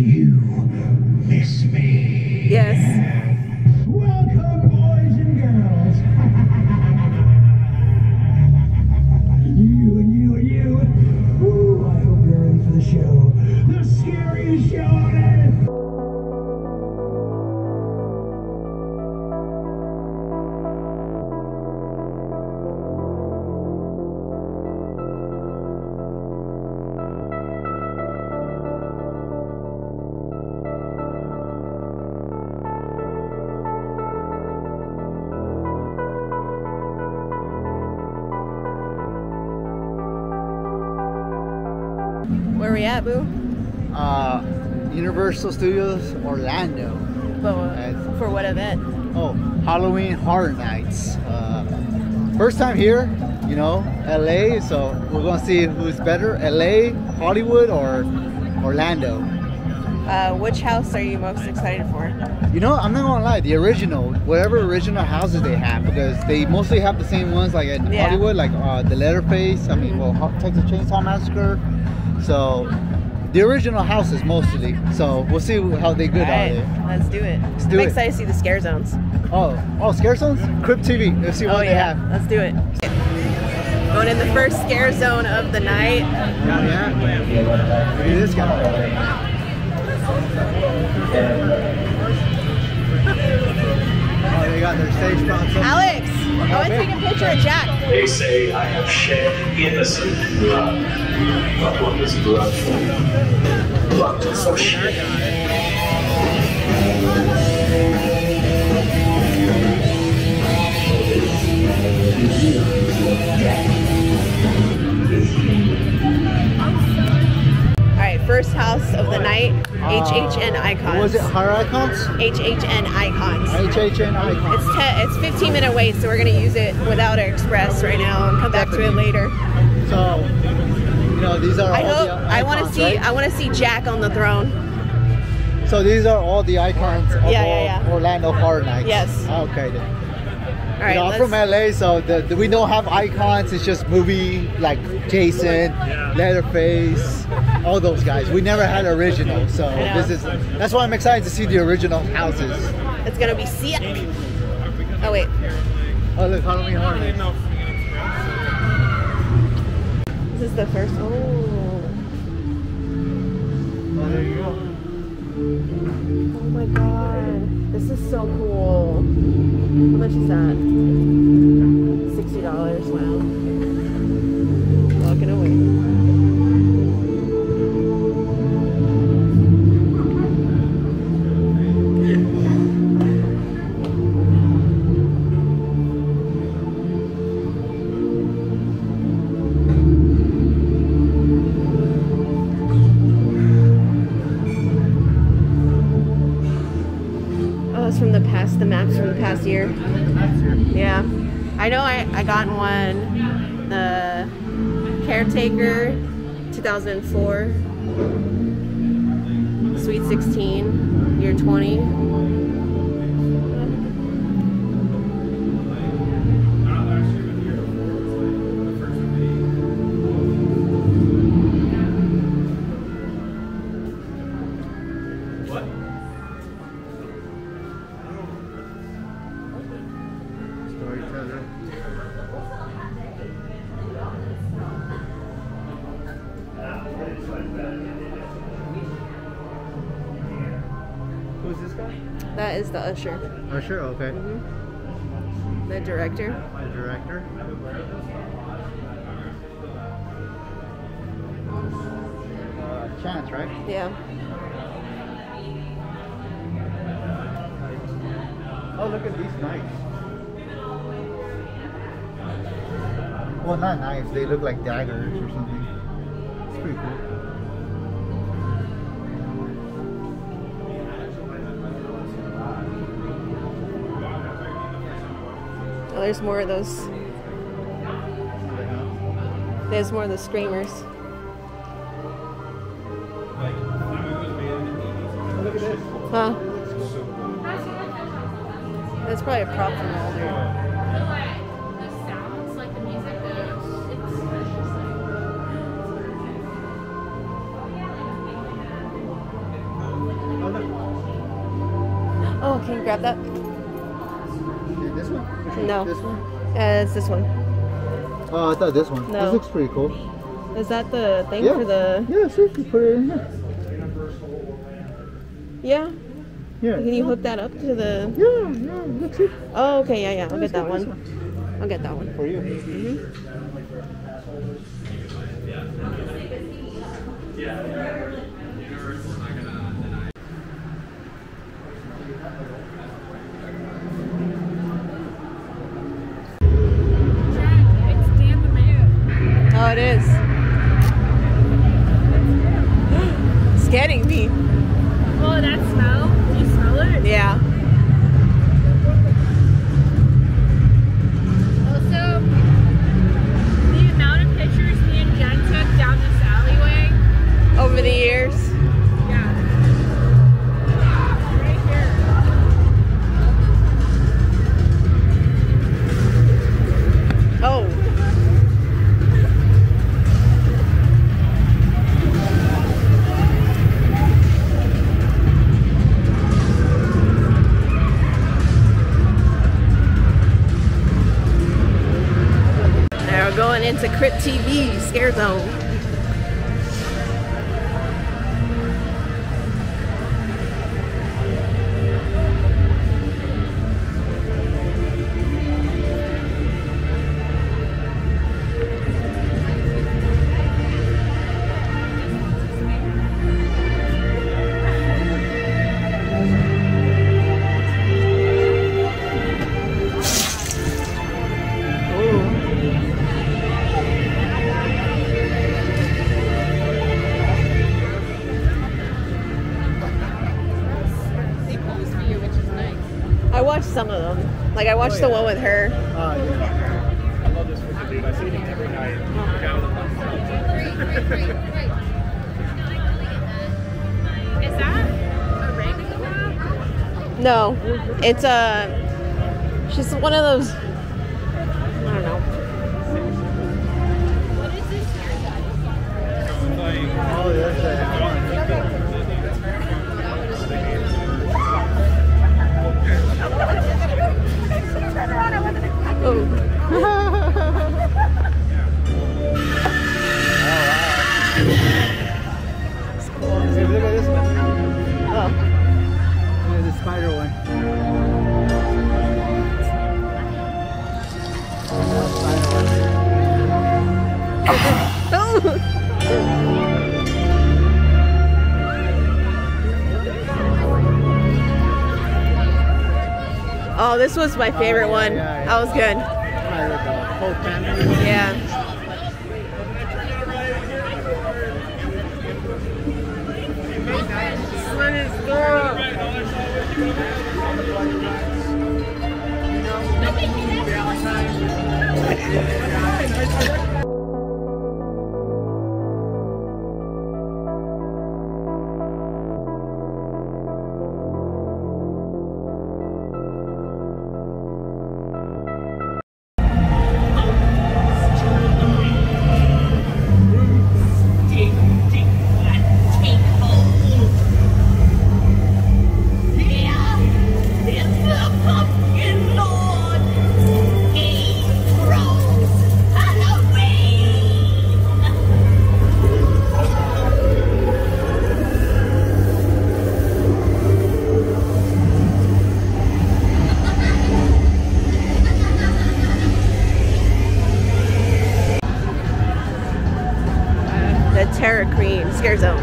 You miss me. At, Boo? Uh, Universal Studios Orlando. But for what event? Oh, Halloween Horror Nights. Uh, first time here, you know, LA. So we're gonna see who's better, LA, Hollywood, or Orlando. Uh, which house are you most excited for? You know, I'm not gonna lie, the original, whatever original houses they have, because they mostly have the same ones like in Yeah. Hollywood, like uh, the Leatherface. I mean, well, Texas Chainsaw Massacre. So the original houses mostly. So we'll see how they good All right, are they. let's do it. Let's I'm do it. excited to see the scare zones. Oh, oh, Scare Zones? Crypt TV. Let's see oh, what oh they yeah, have. let's do it. Going in the first scare zone of the night. Yeah, yeah. Look at this guy. Got their stage props up. Alex, I want to take a picture of Jack. They say I have shed innocent blood, but what is blood for? Blood for shed. First house of the night. HHN icons. Was it? Horror Icons? HHN icons. HHN Icons. It's it's 15 minute wait, so we're gonna use it without our express right now and come back to it later. So, you know, these are I all hope the I want to see right? I want to see Jack on the throne. So these are all the icons of Yeah, yeah, yeah. Orlando Horror Nights. Yes. Okay. Then. All right, you know, I'm from let's- LA, so the, the- we don't have icons. It's just movie like Jason, Leatherface, all those guys. We never had original, so know. this is that's why I'm excited to see the original houses. it's gonna be sick. Oh wait, Oh look, Halloween Horror Nights. this is the first. Oh, Oh, there you go. oh my god, this is so cool. How much is that? The Caretaker 2004. Sweet 16. Year 20. That is the usher. Sure, okay. The director. The director. Uh, Chance, right? Yeah. Oh, look at these knives. Well, not knives. They look like daggers or something. It's pretty cool. Oh, there's more of those. There's more of the screamers. Huh? That's probably a prop from older. Oh, can you grab that? No. This one? Uh, it's this one. Oh, I thought this one. No. This looks pretty cool. Is that the thing Yeah. for the? Yeah, see if you put it in here. Yeah. Yeah. Can you hook that up to the? Yeah, yeah, look, see. Oh, okay. Yeah, yeah. I'll Let's get that go with one. I'll get that one. For you. It's Oh, it is. it's getting me. Oh, that smell? Into Crypt TV Scare Zone. Watched some of them. Like I watched the one with her. Ah, yeah. I love this freaking dude. I see him every night. Is that a raven No, it's a. She's one of those. Was my favorite yeah, one. yeah, yeah. That was good. Scare Zone.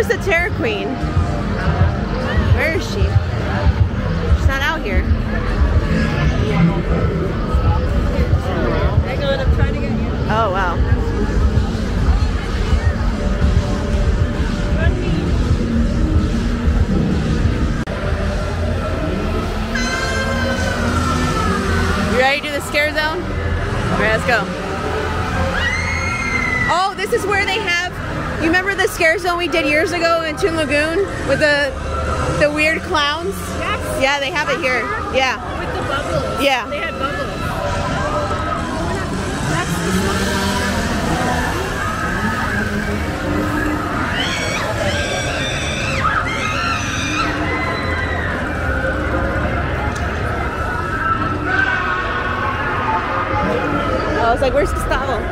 Where's the Terror Queen? Where is she? She's not out here. Oh, wow. You ready to do the scare zone? All right, let's go. Oh, this is where they have. You remember the scare zone we did years ago in Toon Lagoon with the the weird clowns? Yes. Yeah, they have it uh-huh. here. Yeah, With the bubbles. Yeah. They had bubbles. I was like, "Where's Gustavo?"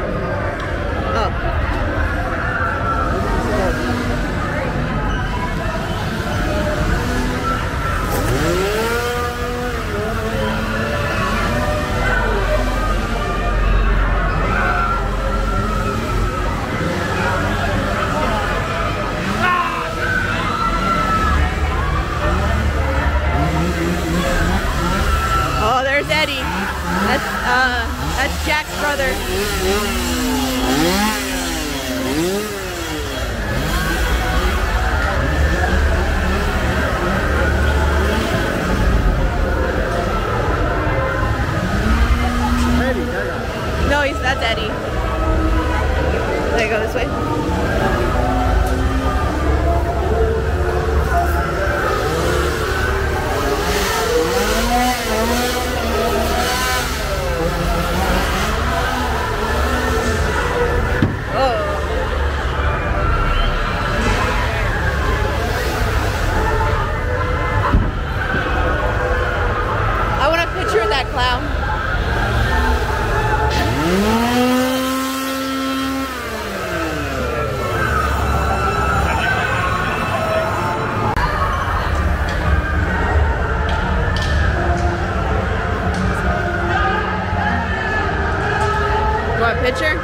Picture?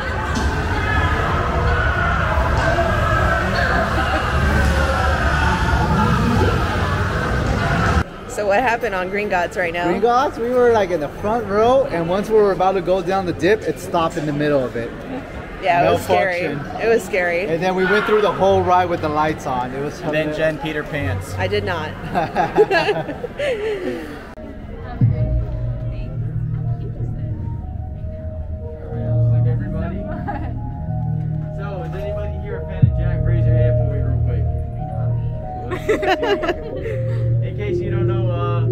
So what happened on Gringotts right now? Green Gods, we were like in the front row, and once we were about to go down the dip, it stopped in the middle of it. yeah, it was scary. It was scary. And then we went through the whole ride with the lights on. It was And then. Jen Peter Pants. I did not. In case you don't know uh,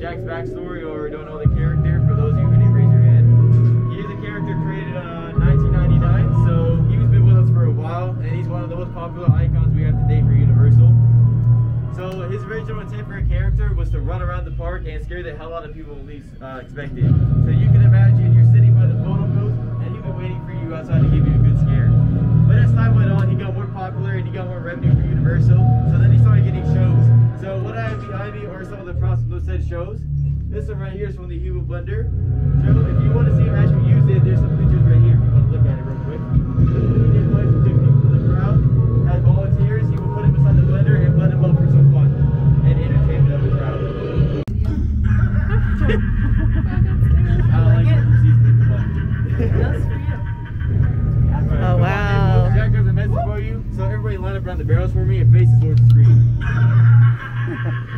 Jack's backstory or don't know the character, for those of you who didn't raise your hand, he is a character created uh, 1999. So he's been with us for a while, and he's one of the most popular icons we have today for Universal. So his original intent for a character was to run around the park and scare the hell out of people when least uh, expected. So you can imagine you're sitting by the photo booth and he'll been waiting for you outside to give you got more revenue for Universal. So then he started getting shows. So what I have behind me are some of the props from those said shows. This one right here is from the Human Blender show. If you want to see him actually use it, there's some pictures right here the barrels for me and face towards the screen.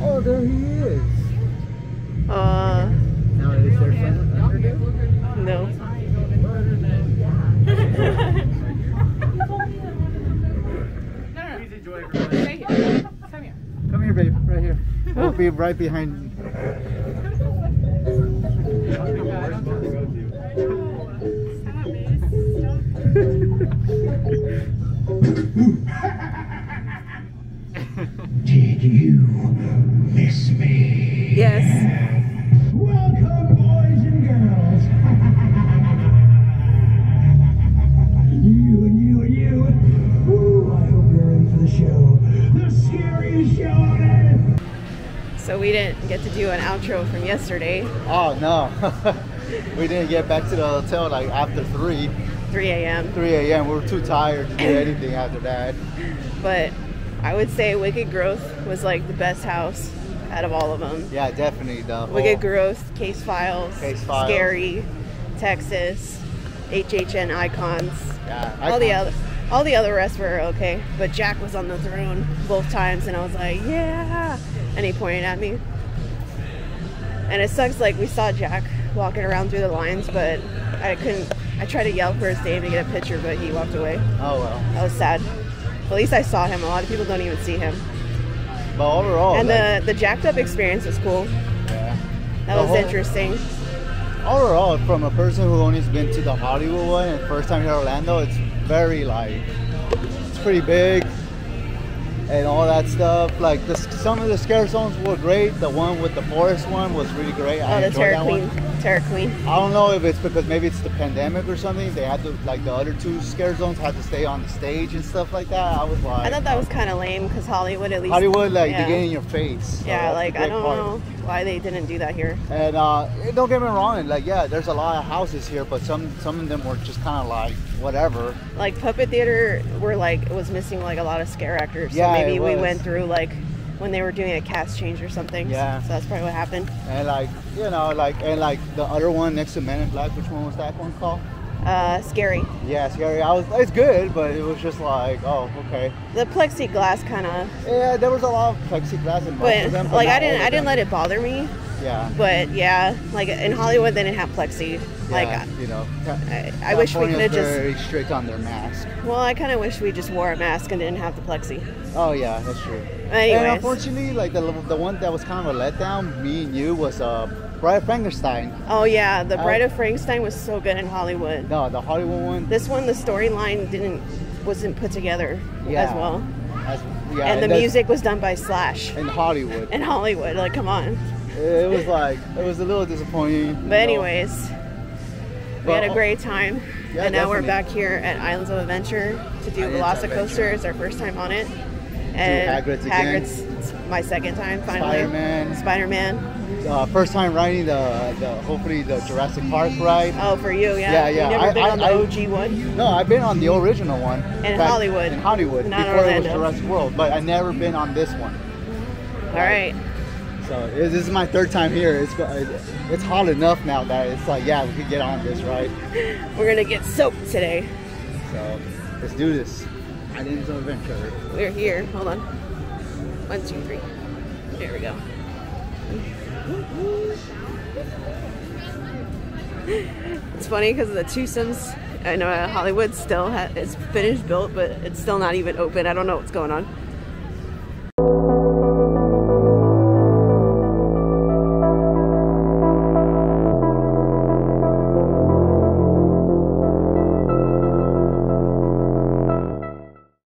Oh, there he is. Uh, Now, is there someone under there? no. Please enjoy everybody. Come here, babe. Right here. We'll be right behind You miss me? Yes. Welcome, boys and girls. you and you and you. Ooh, I hope you're ready for the show. The scariest show on earth. So we didn't get to do an outro from yesterday. Oh, no. we didn't get back to the hotel like after 3. 3 a.m. 3 a.m. We were too tired to do anything after that. But I would say Wicked Growth was like the best house out of all of them. Yeah, definitely the Wicked Growth, Case Files, Case Files. Scary, Texas, HHN Icons. Yeah, all the other all the other rest were okay, but Jack was on the throne both times, and I was like, yeah, and he pointed at me. And it sucks. Like we saw Jack walking around through the lines, but I couldn't. I tried to yell for his name to get a picture, but he walked away. Oh well, That was sad. At least I saw him. A lot of people don't even see him. But overall, and like, the the Jack'd Up experience was cool. yeah. That The was whole- interesting. overall, from a person who only has been to the Hollywood one and first time here in Orlando, it's very like it's pretty big and all that stuff. Like the, some of the scare zones were great. The one with the forest one was really great. I Oh, the enjoyed Terror Queen. one. Terror Queen. I don't know if it's because maybe it's the pandemic or something. They had to like the other two scare zones had to stay on the stage and stuff like that. I was like, I thought that was kind of lame because Hollywood at least. Hollywood like yeah. they get in your face. So Yeah, like I don't part. know why they didn't do that here. And uh, don't get me wrong, like yeah, there's a lot of houses here, but some some of them were just kind of like whatever. Like Puppet Theater, were like it was missing like a lot of scare actors. Yeah, maybe we went through like when they were doing a cast change or something. Yeah. So that's probably what happened. And like you know, like and like the other one next to Men in Black, which one was that one called? Uh, scary. Yeah, scary. I was it's good, but it was just like oh okay. The plexiglass kind of, Yeah, there was a lot of plexiglass in but of them. but like I didn't, I didn't let it bother me. Yeah. But yeah, like in Hollywood they didn't have plexi. Like yeah, you know, I, I wish we could have just. very strict on their mask. Well, I kind of wish we just wore a mask and didn't have the plexi. Oh yeah, that's true. And unfortunately, like the the one that was kind of a letdown, me and you was uh, Bride of Frankenstein. oh yeah, the Uh, Bride of Frankenstein was so good in Hollywood. No, the Hollywood one. This one, the storyline didn't wasn't put together Yeah. as well, As, yeah, and the music was done by Slash in Hollywood. in Hollywood. Like, come on. It was like it was a little disappointing. But know. We had a great time, Yeah, and now we're back here at Islands of Adventure to do Velocicoaster. It's our first time on it, and Hagrid's again. Hagrid's my second time finally. Spider-Man. Spider-Man. Uh, first time riding the, the hopefully the Jurassic Park ride. Oh, for you, yeah. Yeah, yeah. You never I- been I- on the I- OG one? No, I've been on the original one. In Hollywood. In Hollywood, Not before it was Orlando. Jurassic World, but I never been on this one. All right. So this is my third time here. It's it's hot enough now that it's like yeah we could get on this right? We're gonna get soaked today. So let's do this. Islands of Adventure. We're here. Hold on. One, two, three. There we go. It's funny because the two Sims, I know uh, Hollywood still ha- is finished built, but it's still not even open. I don't know what's going on.